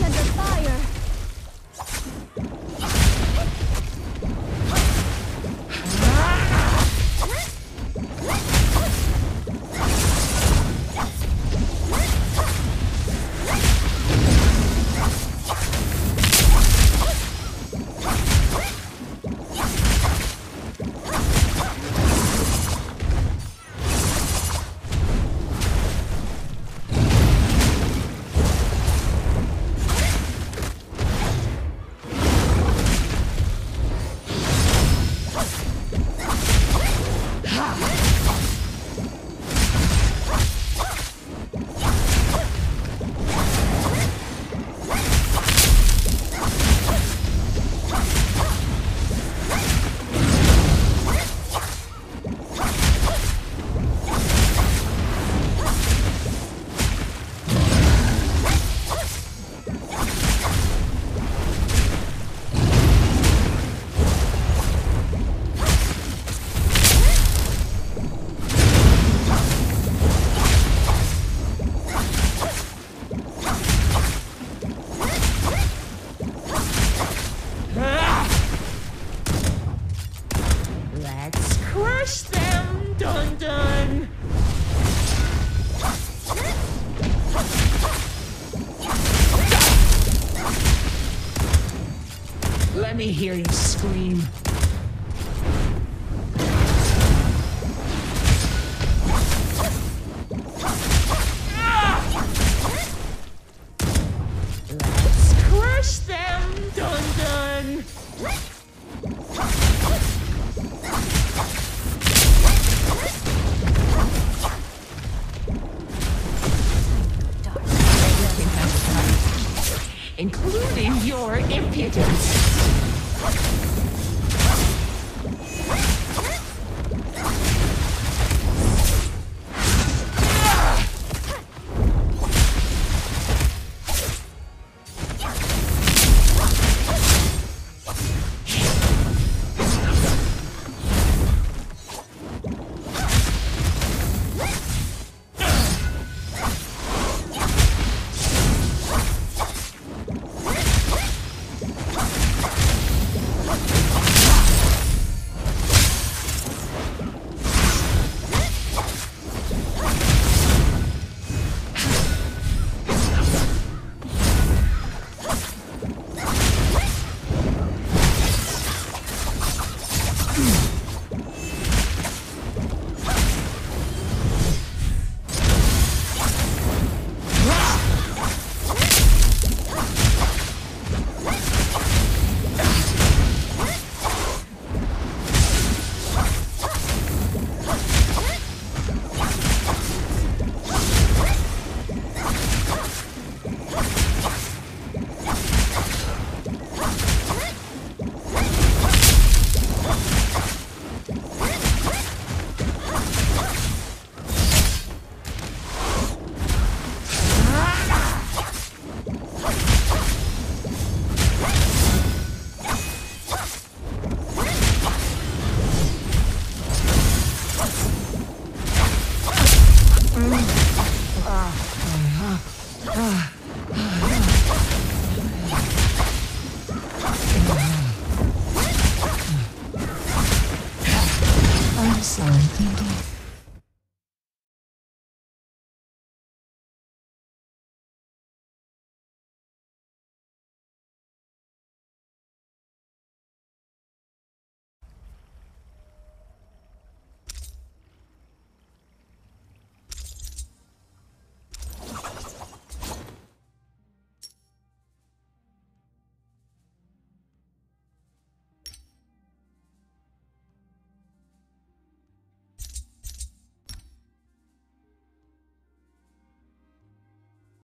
Team number five. Me hear you scream. Crush them, dun dun. Including your impudence. I'm sorry.